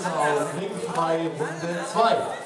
Schönzau, ringfrei Runde 2.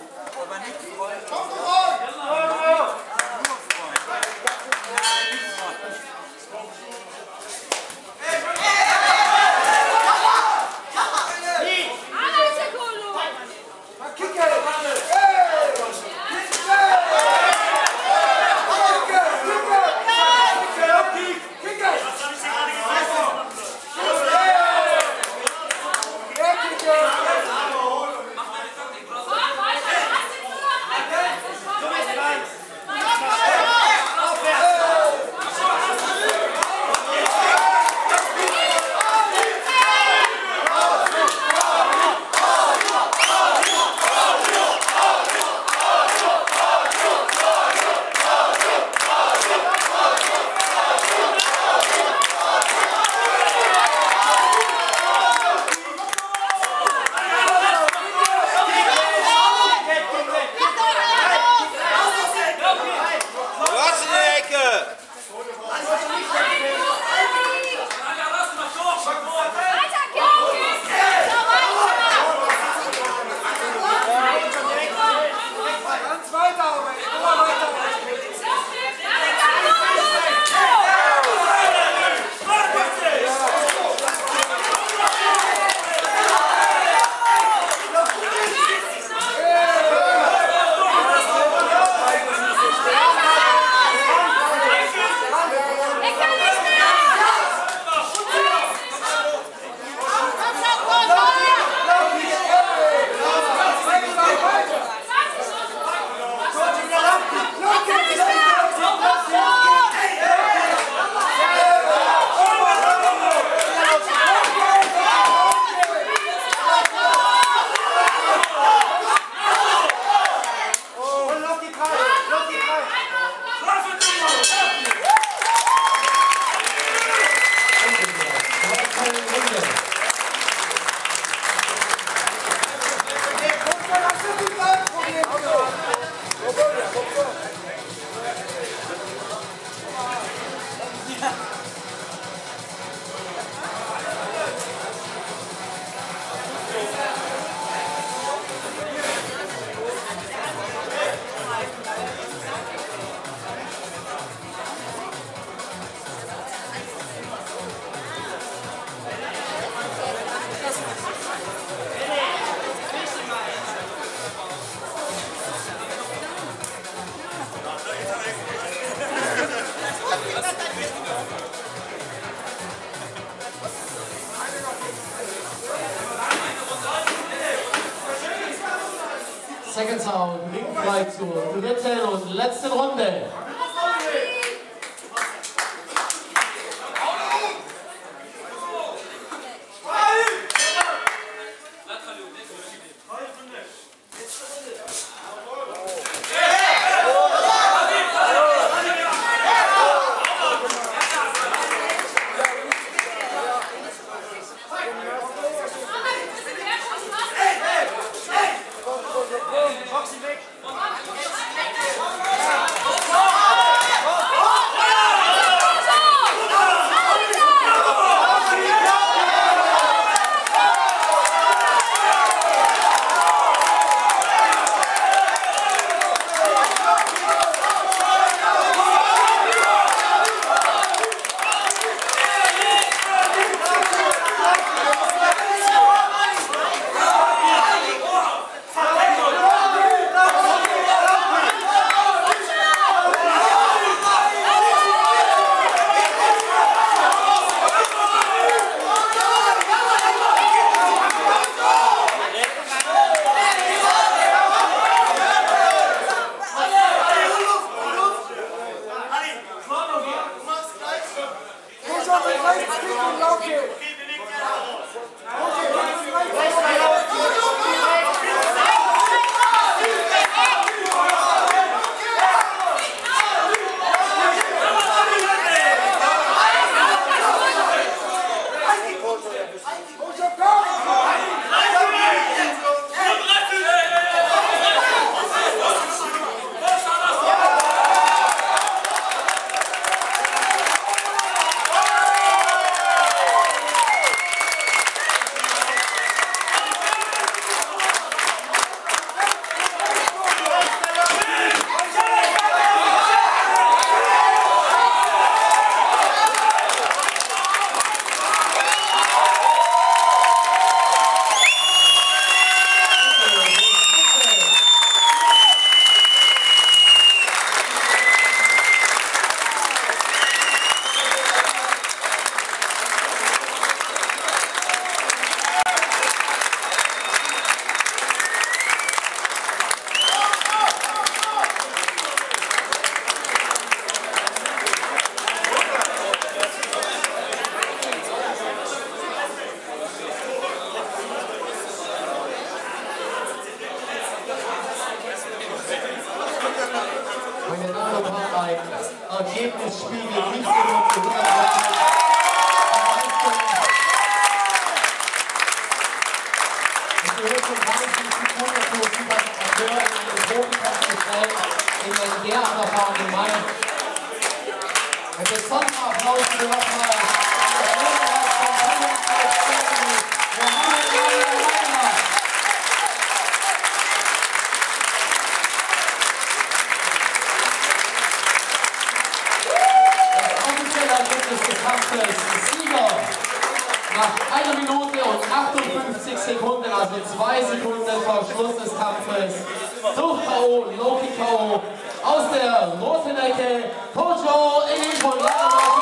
Second Sound, Link Flight zur dritten und letzten Runde. für eine Bodenkastenfrau in der Erfahrung gemeint. Ein besonderer Applaus für Raphael. hatte zwei Sekunden vor Schluss des Kampfes. Durch K.O., Loki K.O. aus der roten Ecke, Kojo in den Polar.